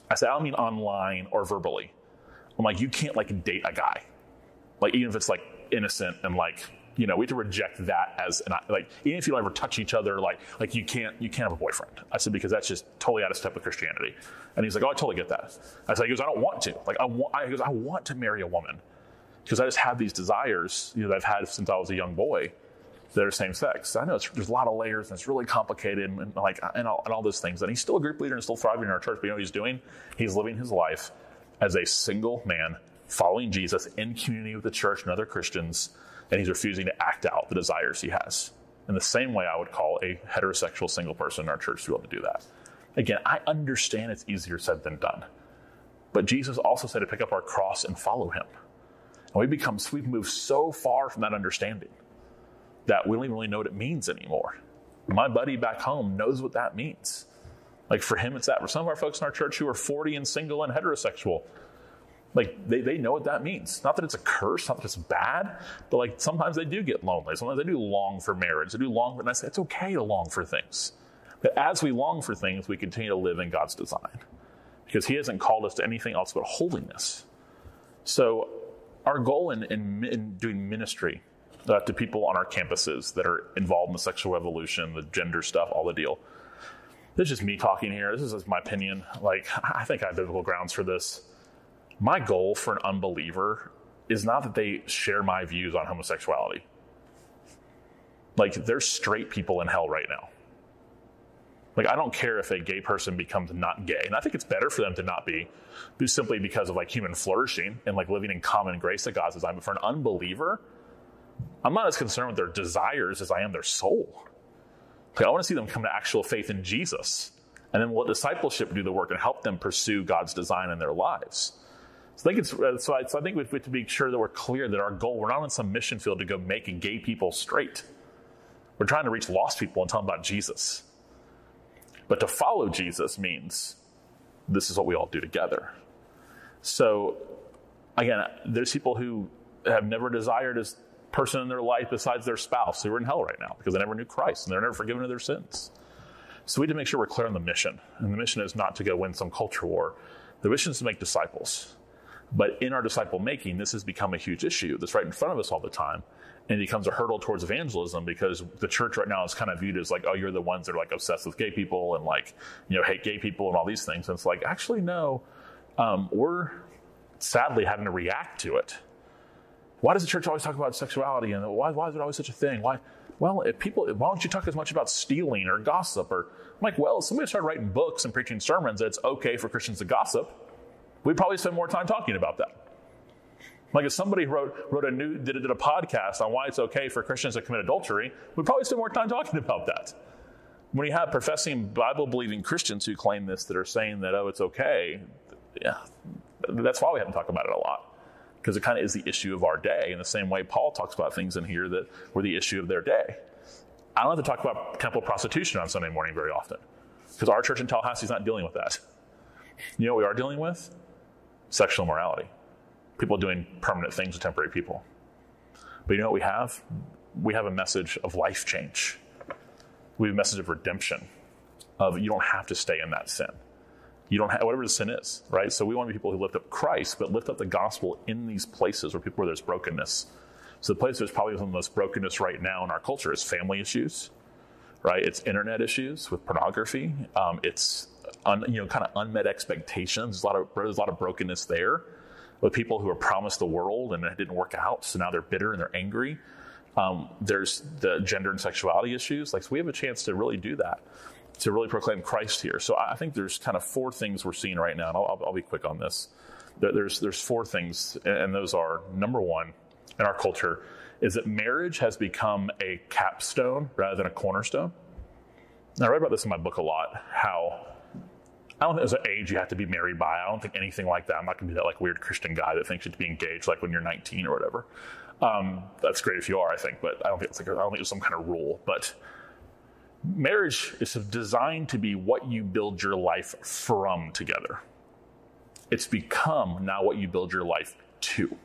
Speaker 1: I said, I don't mean online or verbally. I'm like, you can't like date a guy. Like, even if it's like innocent and like, you know, we have to reject that as an, like, even if you don't ever touch each other, like, like you can't, you can't have a boyfriend. I said, because that's just totally out of step with Christianity. And he's like, oh, I totally get that. I said, he goes, I don't want to. Like, I want, I, goes, I want to marry a woman because I just have these desires, you know, that I've had since I was a young boy that are same sex. I know there's a lot of layers and it's really complicated and, and like and all, and all, those things. And he's still a group leader and still thriving in our church. But you know what he's doing? He's living his life as a single man, following Jesus in community with the church and other Christians, and he's refusing to act out the desires he has. In the same way, I would call a heterosexual single person in our church to be able to do that. Again, I understand it's easier said than done. But Jesus also said to pick up our cross and follow him. And we become, we've moved so far from that understanding that we don't even really know what it means anymore. My buddy back home knows what that means. Like for him, it's that. For some of our folks in our church who are 40 and single and heterosexual, like they, they know what that means. Not that it's a curse, not that it's bad, but like sometimes they do get lonely. Sometimes they do long for marriage. They do long for, and I say it's okay to long for things. But as we long for things, we continue to live in God's design because He hasn't called us to anything else but holiness. So, our goal in, in, in doing ministry uh, to people on our campuses that are involved in the sexual revolution, the gender stuff, all the deal. This is just me talking here. This is my opinion. Like, I think I have biblical grounds for this. My goal for an unbeliever is not that they share my views on homosexuality. Like, there's straight people in hell right now. Like, I don't care if a gay person becomes not gay. And I think it's better for them to not be, simply because of like human flourishing and like living in common grace that God's designed. But for an unbeliever, I'm not as concerned with their desires as I am their soul. Like, I want to see them come to actual faith in Jesus. And then let discipleship do the work and help them pursue God's design in their lives. So I think it's uh, so I, so I think we have to be sure that we're clear that our goal, we're not on some mission field to go make gay people straight. We're trying to reach lost people and tell them about Jesus. But to follow Jesus means this is what we all do together. So, again, there's people who have never desired a person in their life besides their spouse who are in hell right now because they never knew Christ and they're never forgiven of their sins. So we need to make sure we're clear on the mission. And the mission is not to go win some culture war. The mission is to make disciples. But in our disciple making, this has become a huge issue that's right in front of us all the time and it becomes a hurdle towards evangelism because the church right now is kind of viewed as like, oh, you're the ones that are like obsessed with gay people and like, you know, hate gay people and all these things. And it's like, actually, no, um, we're sadly having to react to it. Why does the church always talk about sexuality and why, why is it always such a thing? Why? Well, if people, why don't you talk as much about stealing or gossip? Or I'm like, well, if somebody started writing books and preaching sermons that it's okay for Christians to gossip, we'd probably spend more time talking about that. Like if somebody wrote, wrote a new, did, did a podcast on why it's okay for Christians to commit adultery, we'd probably spend more time talking about that. When you have professing Bible believing Christians who claim this that are saying that, oh, it's okay, yeah, that's why we haven't talked about it a lot. Because it kind of is the issue of our day in the same way Paul talks about things in here that were the issue of their day. I don't have to talk about temple prostitution on Sunday morning very often because our church in Tallahassee is not dealing with that. You know what we are dealing with? Sexual morality people doing permanent things with temporary people. But you know what we have? We have a message of life change. We have a message of redemption, of you don't have to stay in that sin. You don't have whatever the sin is, right? So we want to be people who lift up Christ, but lift up the gospel in these places where people where there's brokenness. So the place there's probably some of the most brokenness right now in our culture is family issues, right? It's internet issues with pornography. Um, it's un, you know kind of unmet expectations. There's a lot of there's a lot of brokenness there with people who were promised the world and it didn't work out. So now they're bitter and they're angry. Um, there's the gender and sexuality issues. Like, so we have a chance to really do that, to really proclaim Christ here. So I think there's kind of four things we're seeing right now, and I'll, I'll be quick on this. There's there's four things, and those are number one in our culture is that marriage has become a capstone rather than a cornerstone. And I read about this in my book a lot. How I don't think there's an age you have to be married by. I don't think anything like that. I'm not to be that like weird Christian guy that thinks you to be engaged like when you're 19 or whatever. Um, that's great if you are, I think, but I don't think it's like I don't think it's some kind of rule. But marriage is designed to be what you build your life from together. It's become now what you build your life to.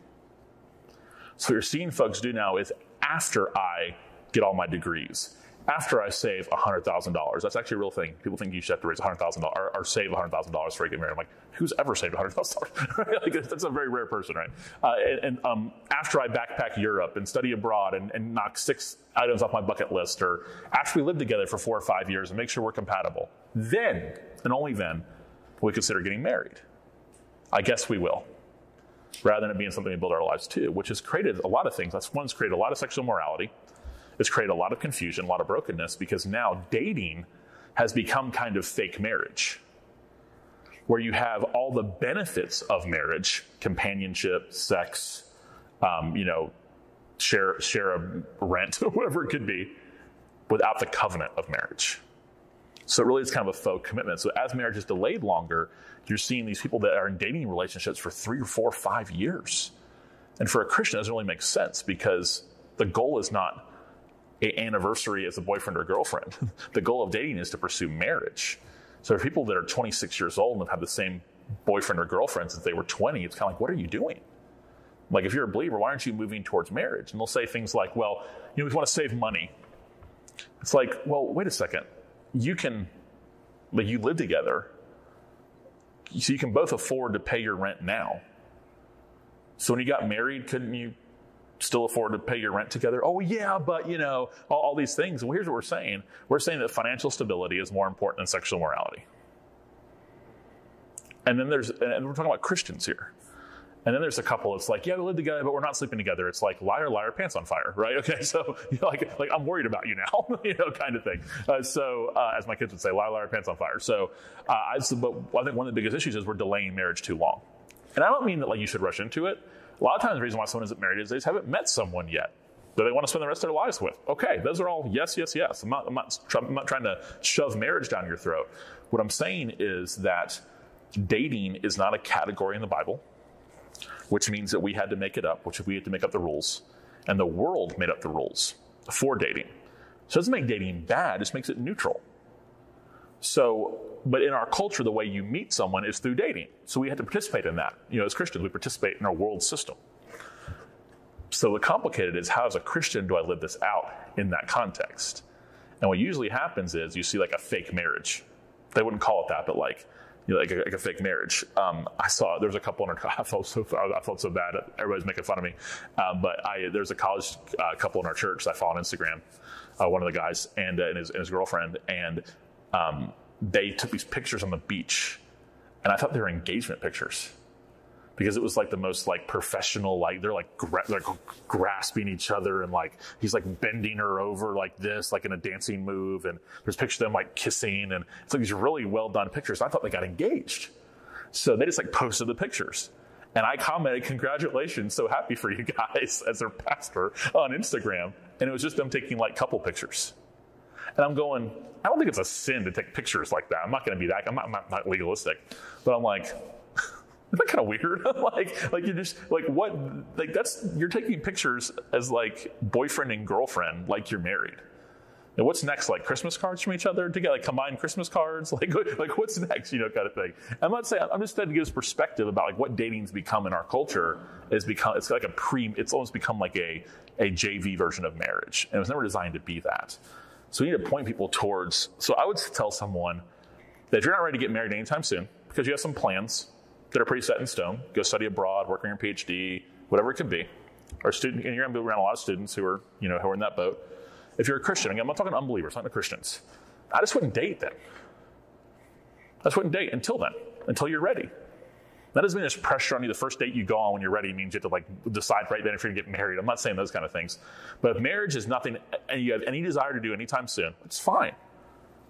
Speaker 1: So what you're seeing folks do now is after I get all my degrees, after I save $100,000. That's actually a real thing. People think you should have to raise $100,000 or, or, save $100,000 for you get married. I'm like, who's ever saved $100,000? like, that's a very rare person, right? Uh, and, and um, after I backpack Europe and study abroad and, and knock six items off my bucket list, or after we live together for four or five years and make sure we're compatible, then, and only then, we consider getting married. I guess we will rather than it being something we build our lives to, which has created a lot of things. That's one's created a lot of sexual morality. It's created a lot of confusion, a lot of brokenness, because now dating has become kind of fake marriage, where you have all the benefits of marriage, companionship, sex, um, you know, share share a rent, whatever it could be, without the covenant of marriage. So it really is kind of a faux commitment. So as marriage is delayed longer, you're seeing these people that are in dating relationships for three or four or five years. And for a Christian, it doesn't really make sense because the goal is not anniversary as a boyfriend or girlfriend. the goal of dating is to pursue marriage. So for people that are 26 years old and have had the same boyfriend or girlfriend since they were 20, it's kind of like, what are you doing? Like, if you're a believer, why aren't you moving towards marriage? And they'll say things like, well, you know, we want to save money. It's like, well, wait a second. You can, like, you live together, so you can both afford to pay your rent now. So when you got married, couldn't you still afford to pay your rent together? Oh, yeah, but you know, all, all these things. Well, here's what we're saying we're saying that financial stability is more important than sexual morality. And then there's, and we're talking about Christians here. And then there's a couple. It's like, yeah, we live together, but we're not sleeping together. It's like liar, liar, pants on fire, right? Okay, so you know, like, like I'm worried about you now, you know, kind of thing. Uh, so, uh, as my kids would say, liar, liar, pants on fire. So, uh, I, but I think one of the biggest issues is we're delaying marriage too long. And I don't mean that like you should rush into it. A lot of times, the reason why someone isn't married is they just haven't met someone yet that they want to spend the rest of their lives with. Okay, those are all yes, yes, yes. I'm not, I'm not, I'm not trying to shove marriage down your throat. What I'm saying is that dating is not a category in the Bible, which means that we had to make it up, which we had to make up the rules, and the world made up the rules for dating. So it doesn't make dating bad, it just makes it neutral. So, but in our culture, the way you meet someone is through dating. So we had to participate in that. You know, as Christians, we participate in our world system. So the complicated is how, as a Christian, do I live this out in that context? And what usually happens is you see like a fake marriage. They wouldn't call it that, but like, you know, like, a, like a fake marriage. Um, I saw there was a couple in our. I felt so I felt so bad. Everybody's making fun of me. Um, but I there's a college uh, couple in our church I follow on Instagram. Uh, one of the guys and, uh, and, his, and his girlfriend, and um, they took these pictures on the beach, and I thought they were engagement pictures. Because it was like the most like professional like they're like gra- they're grasping each other and like he's like bending her over like this like in a dancing move and there's pictures of them like kissing and it's like these really well done pictures. I thought they got engaged. So they just like posted the pictures. And i commented congratulations so happy for you guys as their pastor on instagram. And it was just them taking like couple pictures. And I'm going, I don't think it's a sin to take pictures like that. I'm not going to be that. I'm not, I'm not, not legalistic, but I'm like, isn't that kind of weird? like, like you're just like what? Like that's you're taking pictures as like boyfriend and girlfriend, like you're married. And what's next? Like Christmas cards from each other to get like combined Christmas cards? Like, like what's next? You know, kind of thing. I'm not saying I'm just trying to give us perspective about like what dating's become in our culture. Is become it's like a pre. It's almost become like a a JV version of marriage, and it was never designed to be that. So we need to point people towards. So I would tell someone that if you're not ready to get married anytime soon, because you have some plans that are pretty set in stone, go study abroad, work on your PhD, whatever it could be, or student, and you're going to be around a lot of students who are, you know, who are in that boat. If you're a Christian, again, I'm not talking unbelievers, not the Christians. I just wouldn't date them. I just wouldn't date until then, until you're ready. That doesn't mean there's pressure on you. The first date you go on when you're ready means you have to like decide right then if you're gonna get married. I'm not saying those kind of things. But if marriage is nothing and you have any desire to do anytime soon, it's fine.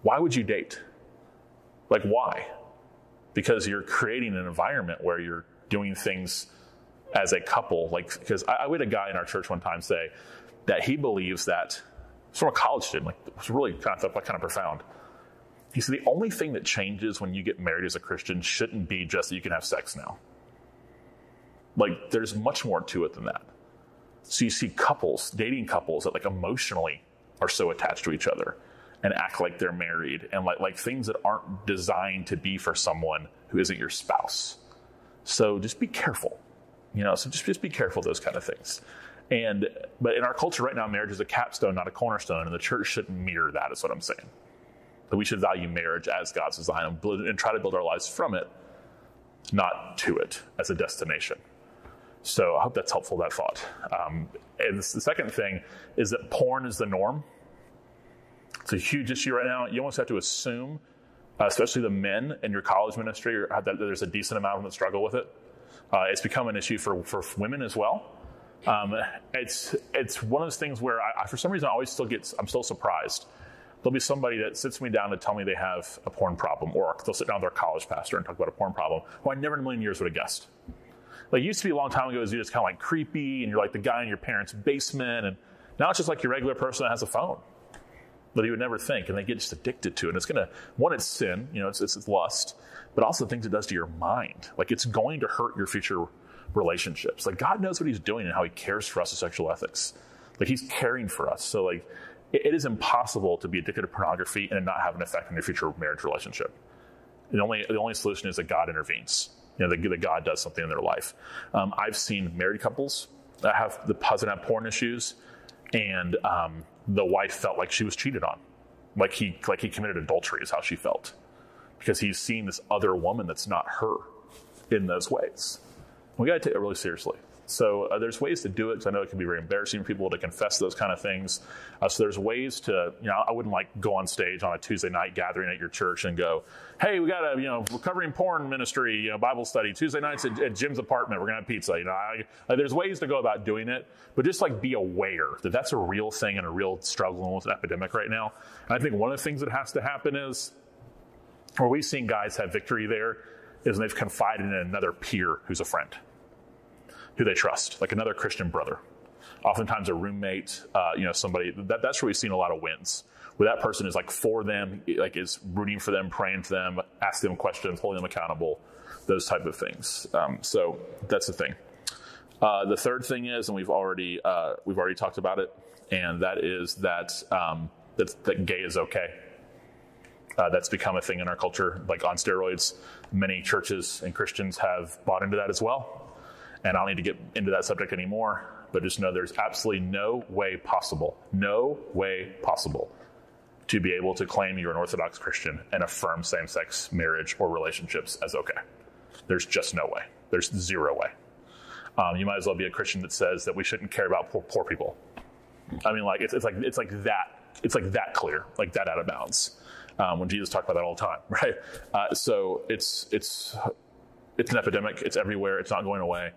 Speaker 1: Why would you date? Like why? Because you're creating an environment where you're doing things as a couple. Like because I, I had a guy in our church one time say that he believes that from a college student, like it was really kind of, like, kind of profound he said the only thing that changes when you get married as a Christian shouldn't be just that you can have sex now. Like there's much more to it than that. So you see couples, dating couples that like emotionally are so attached to each other and act like they're married and like, like things that aren't designed to be for someone who isn't your spouse. So just be careful, you know, so just, just be careful those kind of things. And, but in our culture right now, marriage is a capstone, not a cornerstone, and the church shouldn't mirror that, is what I'm saying. That we should value marriage as God's design and, try to build our lives from it, not to it as a destination. So I hope that's helpful, that thought. Um, and the second thing is that porn is the norm. It's a huge issue right now. You almost have to assume, uh, especially the men in your college ministry, that there's a decent amount of them that struggle with it. Uh, it's become an issue for, for women as well. Um, it's it's one of those things where I, I, for some reason I always still get I'm still surprised. There'll be somebody that sits me down to tell me they have a porn problem, or they'll sit down with their college pastor and talk about a porn problem, who I never in a million years would have guessed. Like it used to be a long time ago, it was just kind of like creepy, and you're like the guy in your parents' basement, and now it's just like your regular person that has a phone that you would never think, and they get just addicted to it. And it's gonna one, it's sin, you know, it's, it's, it's lust, but also things it does to your mind. Like it's going to hurt your future relationships. Like God knows what He's doing and how He cares for us as sexual ethics. Like He's caring for us. So like it, is impossible to be addicted to pornography and not have an effect on your future marriage relationship. The only the only solution is that God intervenes. You know, that, that God does something in their life. Um, I've seen married couples that have the husband have porn issues, and um, the wife felt like she was cheated on, like he like he committed adultery is how she felt, because he's seen this other woman that's not her in those ways. We got to take it really seriously. So uh, there's ways to do it because I know it can be very embarrassing for people to confess those kind of things. Uh, so there's ways to, you know, I wouldn't like go on stage on a Tuesday night gathering at your church and go, "Hey, we got a, you know, recovering porn ministry, you know, Bible study Tuesday nights at, at Jim's apartment. We're gonna have pizza." You know, I, there's ways to go about doing it, but just like be aware that that's a real thing and a real struggle with an epidemic right now. And I think one of the things that has to happen is, where we've seen guys have victory there, is they've confided in another peer who's a friend who they trust, like another Christian brother. Oftentimes a roommate, uh, you know, somebody that, that's where we've seen a lot of wins. Where that person is like for them, like is rooting for them, praying for them, asking them questions, holding them accountable, those type of things. Um, so that's the thing. Uh, the third thing is, and we've already uh, we've already talked about it, and that is that um, that, that gay is okay. Uh, that's become a thing in our culture, like on steroids. Many churches and Christians have bought into that as well. And I don't need to get into that subject anymore, but just know there's absolutely no way possible, no way possible to be able to claim you're an Orthodox Christian and affirm same sex marriage or relationships as okay. There's just no way. There's zero way. Um, you might as well be a Christian that says that we shouldn't care about poor, poor people. I mean, like it's, it's like it's like that. It's like that clear, like that out of bounds. Um, when Jesus talked about that all the time, right? Uh, so it's it's it's an epidemic. It's everywhere. It's not going away.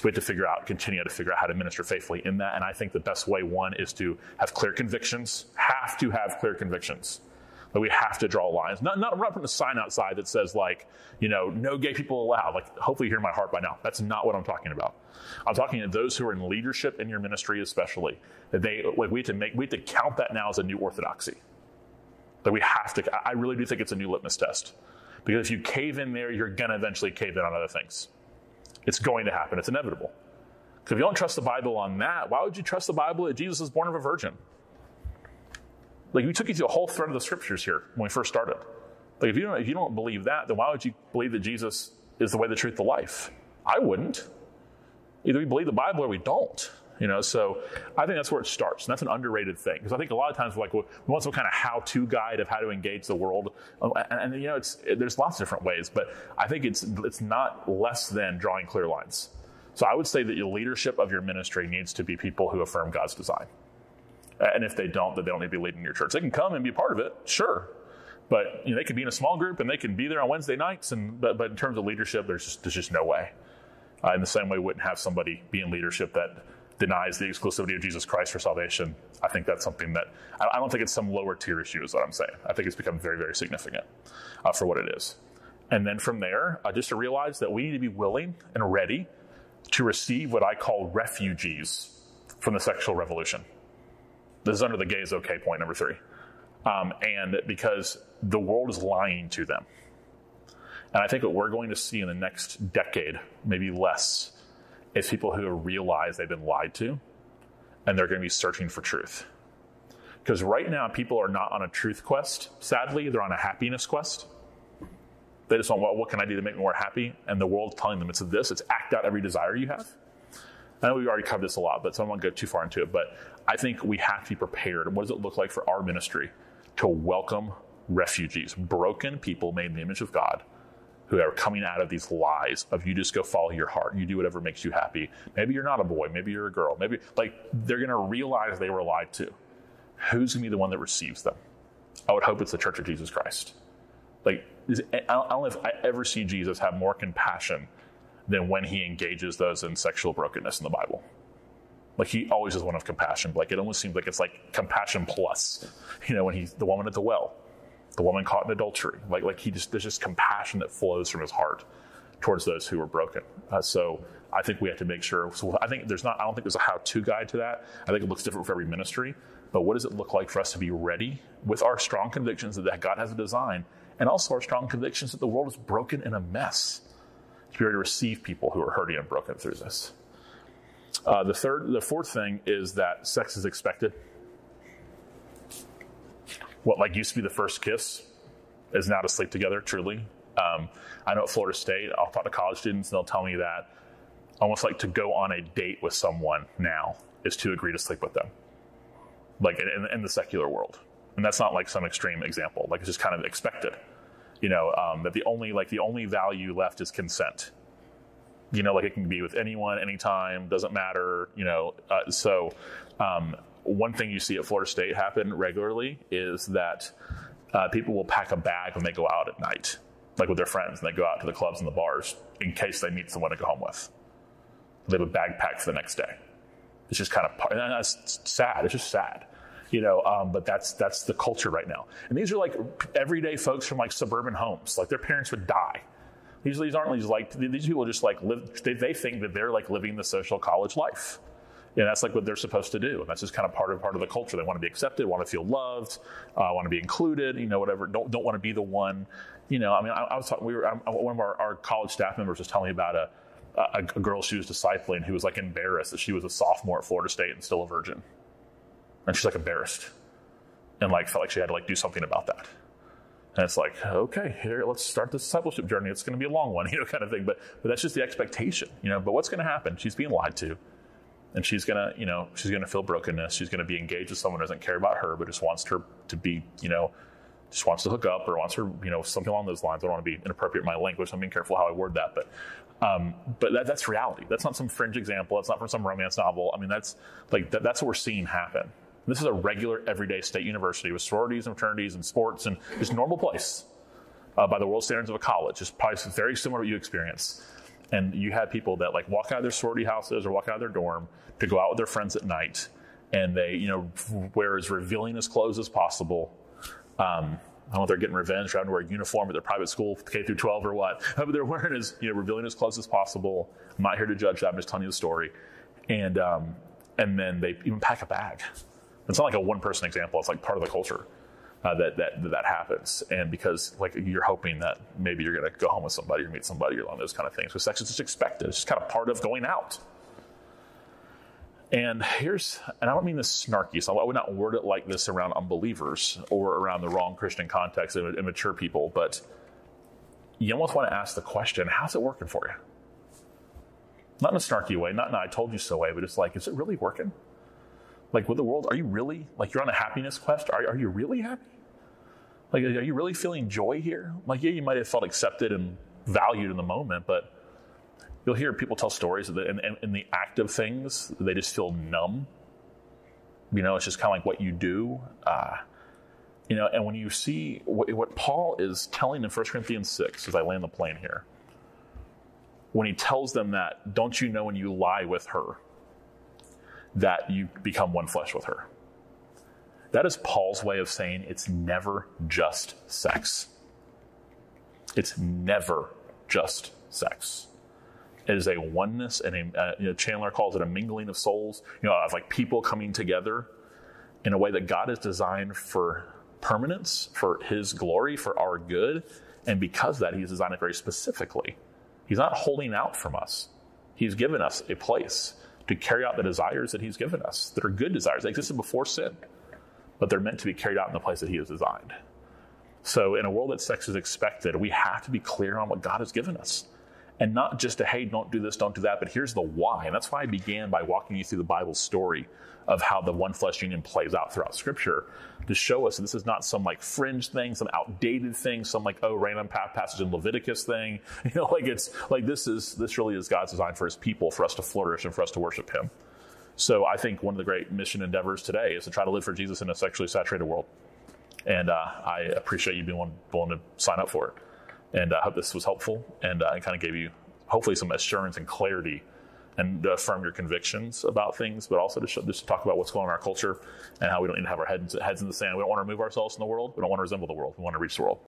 Speaker 1: So we have to figure out, continue to figure out how to minister faithfully in that. And I think the best way, one, is to have clear convictions, have to have clear convictions. But we have to draw lines. Not, not, not putting a sign outside that says, like, you know, no gay people allowed. Like, hopefully you hear my heart by now. That's not what I'm talking about. I'm talking to those who are in leadership in your ministry, especially. That they, like, we have to make, we have to count that now as a new orthodoxy. That we have to, I really do think it's a new litmus test. Because if you cave in there, you're going to eventually cave in on other things. It's going to happen. It's inevitable. Because if you don't trust the Bible on that, why would you trust the Bible that Jesus was born of a virgin? Like we took you through a whole thread of the scriptures here when we first started. Like if you don't if you don't believe that, then why would you believe that Jesus is the way, the truth, the life? I wouldn't. Either we believe the Bible or we don't. You know, so I think that's where it starts. And that's an underrated thing. Because I think a lot of times we're like, we want some kind of how-to guide of how to engage the world. And, and, you know, it's, there's lots of different ways, but I think it's, it's not less than drawing clear lines. So I would say that your leadership of your ministry needs to be people who affirm God's design. And if they don't, then they don't need to be leading your church. They can come and be part of it, sure. But you know, they can be in a small group and they can be there on Wednesday nights. And but, but in terms of leadership, there's just, there's just no way. Uh, in the same way, we wouldn't have somebody be in leadership that denies the exclusivity of Jesus Christ for salvation, I think that's something that I don't think it's some lower tier issue, is what I'm saying. I think it's become very, very significant uh, for what it is. And then from there, uh, just to realize that we need to be willing and ready to receive what I call refugees from the sexual revolution. This is under the gay is okay point number three. Um, and because the world is lying to them. And I think what we're going to see in the next decade, maybe less, is people who realize they've been lied to and they're going to be searching for truth. Because right now, people are not on a truth quest. Sadly, they're on a happiness quest. They just want, well, what can I do to make me more happy? And the world's telling them it's this, it's act out every desire you have. I know we've already covered this a lot, but so I to go too far into it. But I think we have to be prepared. What does it look like for our ministry to welcome refugees, broken people made in the image of God, who are coming out of these lies of you just go follow your heart, you do whatever makes you happy. Maybe you're not a boy, maybe you're a girl, maybe like they're going to realize they were lied to. Who's going to be the one that receives them? I would hope it's the Church of Jesus Christ. Like, I don't know if I ever see Jesus have more compassion than when he engages those in sexual brokenness in the Bible. Like he always is one of compassion. Like it almost seems like it's like compassion plus. You know, when he's the woman at the well, the woman caught in adultery. Like like he just there's just compassion that flows from his heart towards those who are broken. Uh, so I think we have to make sure. So I think there's not. I don't think there's a how-to guide to that. I think it looks different for every ministry. But what does it look like for us to be ready with our strong convictions that God has a design, and also our strong convictions that the world is broken and a mess, to be ready to receive people who are hurting and broken through this. Uh, the third, the fourth thing is that sex is expected. What like used to be the first kiss is now to sleep together. Truly, um, I know at Florida State, I'll talk to college students and they'll tell me that almost like to go on a date with someone now is to agree to sleep with them, like in, in the secular world. And that's not like some extreme example. Like it's just kind of expected. You know um, that the only like the only value left is consent you know, like it can be with anyone, anytime, doesn't matter, you know. Uh, so, um, one thing you see at Florida State happen regularly is that uh, people will pack a bag when they go out at night, like with their friends, and they go out to the clubs and the bars in case they meet someone to go home with. They have a bag packed for the next day. It's just kind of, and that's sad. It's just sad you know um, but that's that's the culture right now and these are like everyday folks from like suburban homes like their parents would die these, these aren't these like these people just like live. They, they think that they're like living the social college life. And that's like what they're supposed to do. And that's just kind of part of part of the culture. They want to be accepted, want to feel loved, uh, want to be included. You know, whatever. Don't don't want to be the one. You know, I mean, I, I was talking. We were I, one of our, our college staff members was telling me about a, a, a girl she was discipling who was like embarrassed that she was a sophomore at Florida State and still a virgin, and she's like embarrassed, and like felt like she had to like do something about that. And it's like, okay, here, let's start this discipleship journey. It's going to be a long one, you know, kind of thing. But, but that's just the expectation, you know. But what's going to happen? She's being lied to. And she's to, you know, she's to feel brokenness. She's to be engaged with someone who doesn't care about her, but just wants her to be, you know, just wants to hook up or wants her, you know, something along those lines. I don't want to be inappropriate in my language. so I'm being careful how I word that. But, um, but that, that's reality. That's not some fringe example. That's not from some romance novel. I mean, that's like, that, that's what we're seeing happen. This is a regular, everyday state university with sororities and fraternities and sports and just normal place uh, by the world standards of a college. It's probably very similar to what you experience. And you had people that like walk out of their sorority houses or walk out of their dorm to go out with their friends at night, and they, you know, wear as revealing as clothes as possible. Um, I don't know if they're getting revenge, trying to wear a uniform at their private school, K through 12 or what. But they're wearing as, you know, revealing as clothes as possible. I'm not here to judge that. I'm just telling you the story. And, um, and then they even pack a bag. It's not like a one person example. It's like part of the culture uh, that, that that happens. And because like you're hoping that maybe you're going to go home with somebody or meet somebody along those kind of things. So sex is just expected. It's just kind of part of going out. And here's, and I don't mean this snarky, so I would not word it like this around unbelievers or around the wrong Christian context immature people, but you almost want to ask the question, how's it working for you? Not in a snarky way, not in a I told you so way, but it's like, is it really working? Like with the world, are you really, like you're on a happiness quest? Are, are you really happy? Like, are you really feeling joy here? Like, yeah, you might have felt accepted and valued in the moment, but you'll hear people tell stories that in, in, in the act of things, they just feel numb. You know, it's just kind of like what you do. Uh, you know, and when you see what, what Paul is telling in 1 Corinthians 6, as I land the plane here, when he tells them that, don't you know when you lie with her, that you become one flesh with her. That is Paul's way of saying it's never just sex. It's never just sex. It is a oneness, and a, uh, you know, Chandler calls it a mingling of souls. You know, of like people coming together in a way that God has designed for permanence, for His glory, for our good, and because that, He's designed it very specifically. He's not holding out from us. He's given us a place to carry out the desires that He's given us that are good desires. They existed before sin, but they're meant to be carried out in the place that He has designed. So, in a world that sex is expected, we have to be clear on what God has given us. And not just a, hey, don't do this, don't do that, but here's the why. And that's why I began by walking you through the Bible story of how the one flesh union plays out throughout Scripture to show us that this is not some like fringe thing, some outdated thing, some like, oh, random passage in Leviticus thing. You know, like it's like this is, this really is God's design for his people, for us to flourish and for us to worship him. So I think one of the great mission endeavors today is to try to live for Jesus in a sexually saturated world. And uh, I appreciate you being willing, willing to sign up for it. And I hope this was helpful and uh, kind of gave you hopefully some assurance and clarity and uh, affirm your convictions about things, but also to show, just to talk about what's going on in our culture and how we don't need to have our heads, heads in the sand. We don't want to remove ourselves from the world. We don't want to resemble the world. We want to reach the world.